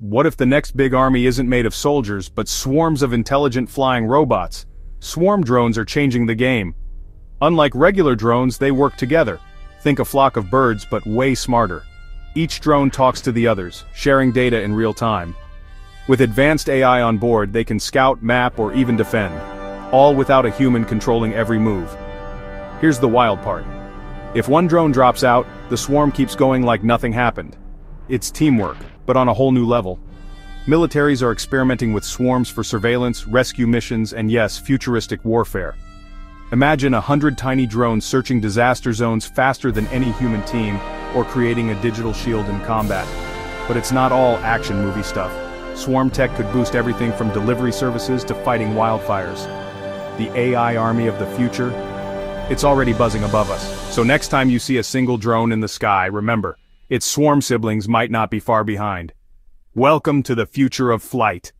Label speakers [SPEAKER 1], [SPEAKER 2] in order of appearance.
[SPEAKER 1] what if the next big army isn't made of soldiers but swarms of intelligent flying robots? Swarm drones are changing the game. Unlike regular drones, they work together. Think a flock of birds but way smarter. Each drone talks to the others, sharing data in real time. With advanced AI on board, they can scout, map, or even defend. All without a human controlling every move. Here's the wild part. If one drone drops out, the swarm keeps going like nothing happened. It's teamwork, but on a whole new level. Militaries are experimenting with swarms for surveillance, rescue missions, and yes, futuristic warfare. Imagine a hundred tiny drones searching disaster zones faster than any human team, or creating a digital shield in combat. But it's not all action movie stuff. Swarm tech could boost everything from delivery services to fighting wildfires. The AI army of the future? It's already buzzing above us, so next time you see a single drone in the sky, remember, its swarm siblings might not be far behind. Welcome to the future of flight.